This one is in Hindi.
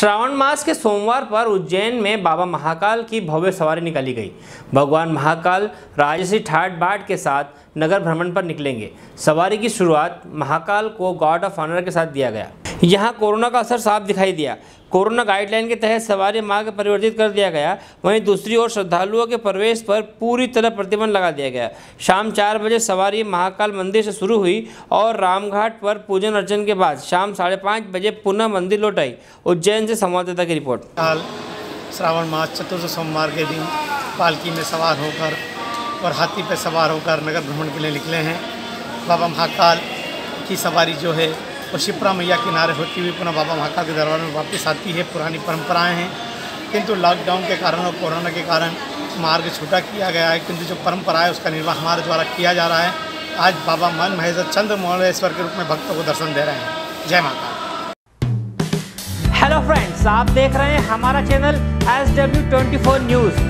श्रावण मास के सोमवार पर उज्जैन में बाबा महाकाल की भव्य सवारी निकाली गई। भगवान महाकाल राजसी ठाट बाट के साथ नगर भ्रमण पर निकलेंगे। सवारी की शुरुआत महाकाल को गॉड ऑफ़ ऑनर के साथ दिया गया। यहाँ कोरोना का असर साफ़ दिखाई दिया। कोरोना गाइडलाइन के तहत सवारी मार्ग परिवर्तित कर दिया गया। वहीं दूसरी ओर श्रद्धालुओं के प्रवेश पर पूरी तरह प्रतिबंध लगा दिया गया। शाम चार बजे सवारी महाकाल मंदिर से शुरू हुई और रामघाट पर पूजन अर्चन के बाद शाम साढ़े पाँच बजे पुनः मंदिर लौट आई। उज्जैन से संवाददाता की रिपोर्ट। श्रावण मास, चतुर्थ सोमवार के दिन पालकी में सवार होकर और हाथी पर सवार होकर नगर भ्रमण के लिए निकले हैं। बाबा महाकाल की सवारी जो है वो शिप्रा मैया किनारे होती हुई पुनः बाबा महाकाल के दरबार में वापस आती है। पुरानी परंपराएँ हैं। किंतु लॉकडाउन के कारण और कोरोना के कारण मार्ग छोटा किया गया है। किंतु जो परंपरा है, उसका निर्वाह हमारे द्वारा किया जा रहा है। आज बाबा मन महेश चंद्र मौलेश्वर के रूप में भक्तों को दर्शन दे रहे हैं। जय माता हेलो फ्रेंड्स आप देख रहे हैं हमारा channel S W twenty four news